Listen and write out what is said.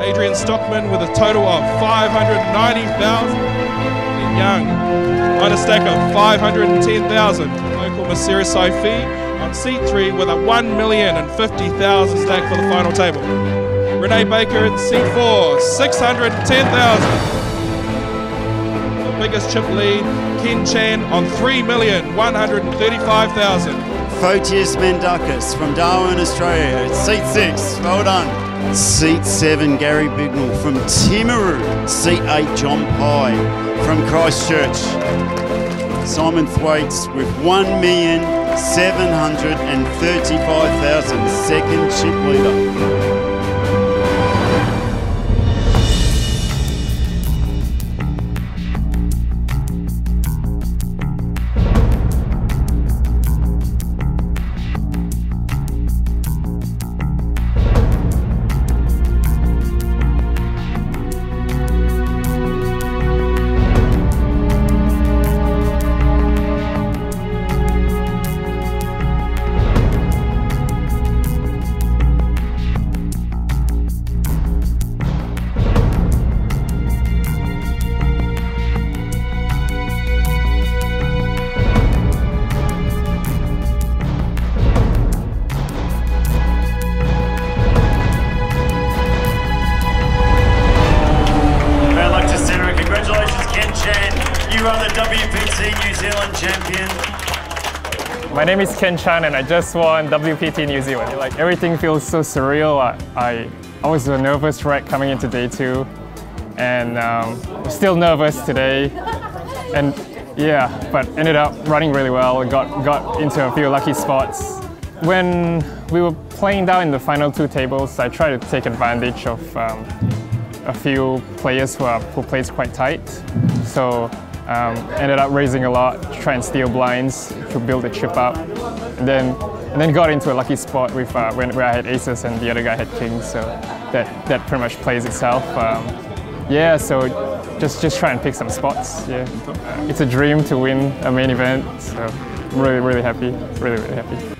Adrian Stockman with a total of 590,000. And Young on a stack of 510,000. Local Masira Saifi on seat three with a 1,050,000 stack for the final table. Renae Baker in seat four, 610,000. The biggest chip lead, Ken Chan on 3,135,000. Fotios Mondakos from Darwin, Australia. Seat six, well done. Seat seven, Gary Bignell from Timaru. Seat eight, John Pye from Christchurch. Simon Thwaites with 1,735,000, second chip leader. WPT New Zealand champion. My name is Ken Chan and I just won WPT New Zealand. Like everything feels so surreal. I, I, I was a nervous wreck coming into day two and um, still nervous today. And yeah, but ended up running really well and got, got into a few lucky spots. When we were playing down in the final two tables, I tried to take advantage of um, a few players who, are, who plays quite tight. So um, ended up raising a lot, try and steal blinds to build the chip up. And then, and then got into a lucky spot with, uh, when, where I had aces and the other guy had kings. So that, that pretty much plays itself. Um, yeah, so just, just try and pick some spots. Yeah, It's a dream to win a main event. So I'm really, really happy, really, really happy.